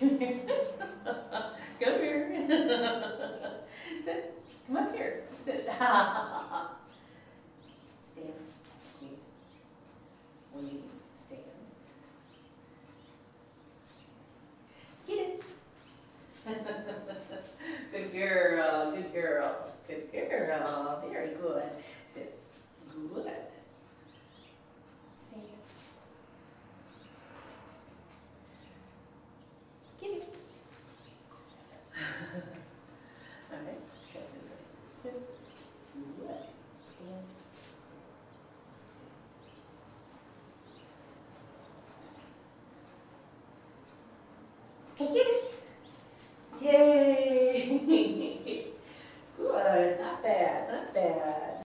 Come here. Sit. Come up here. Sit. Stand. Wait. Wait. Stand. Get it. Good girl. Good girl. Good girl. Very good. Sit. Good. Stand. Get it. All right, try this way. Sit. Yay. Good, not bad, not bad.